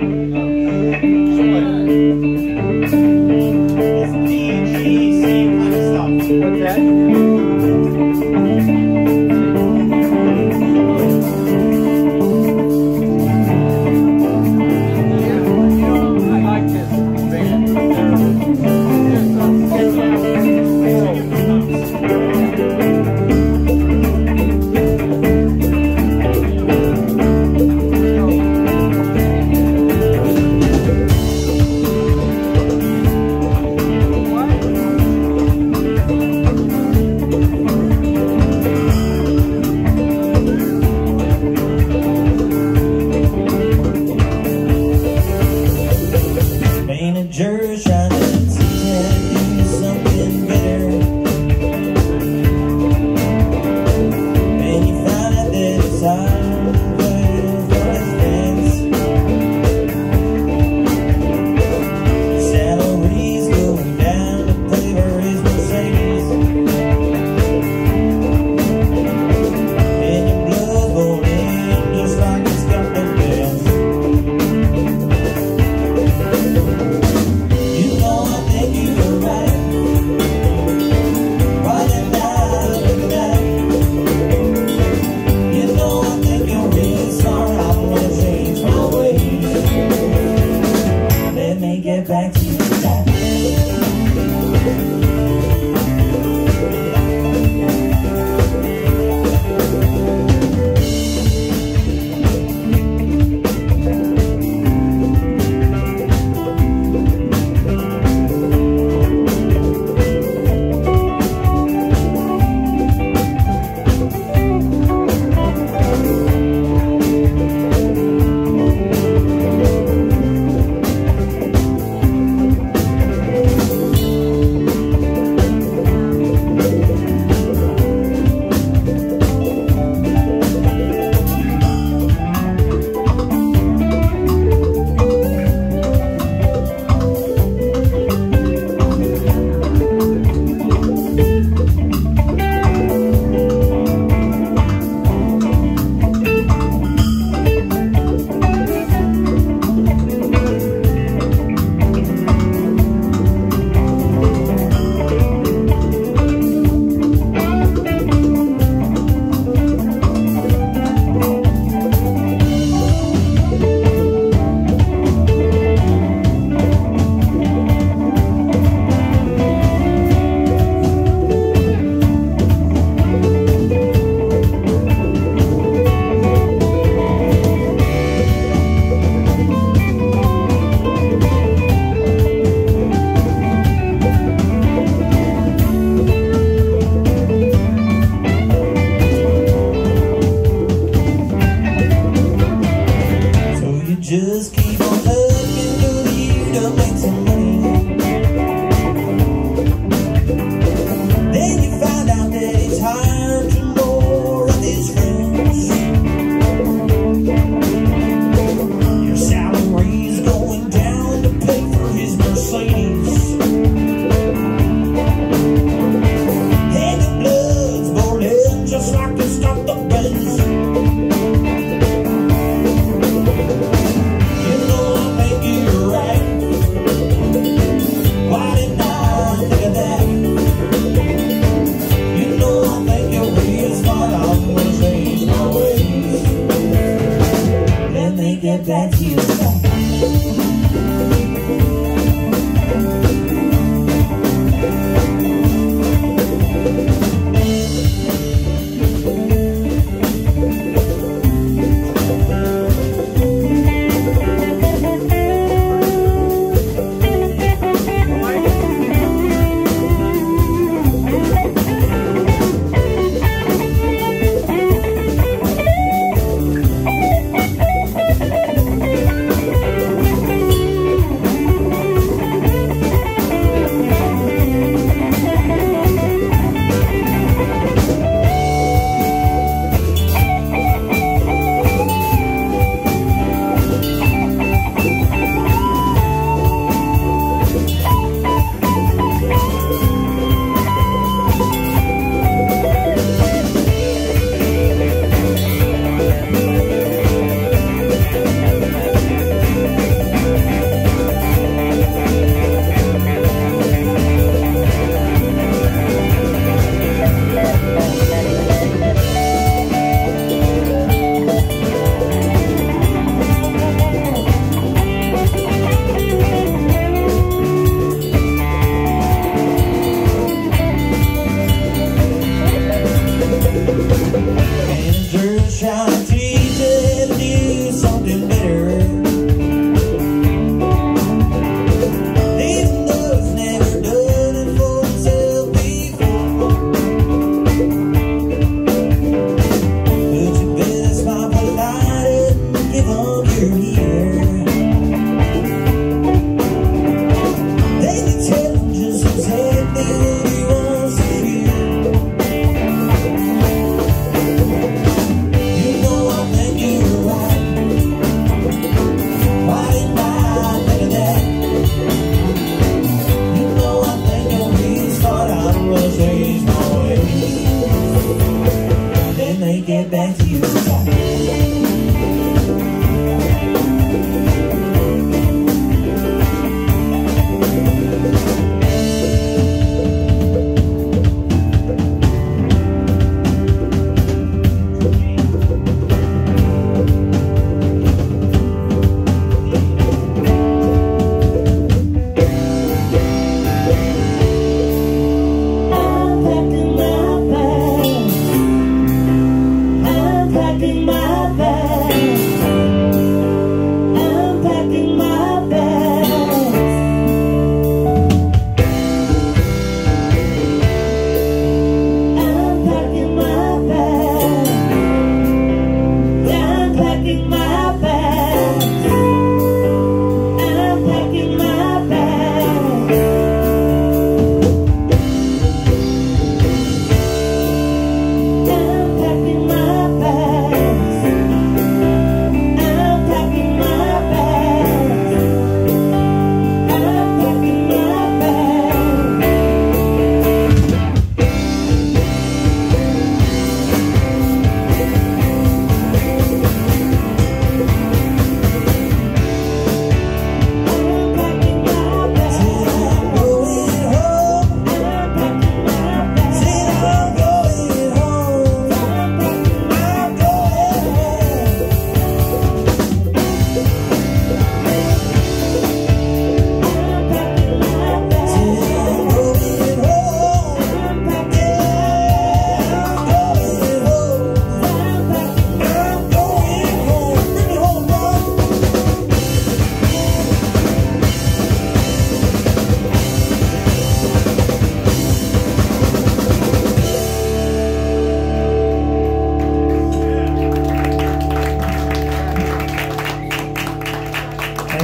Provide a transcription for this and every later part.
You know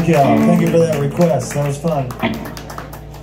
Thank you. Thank you for that request. That was fun.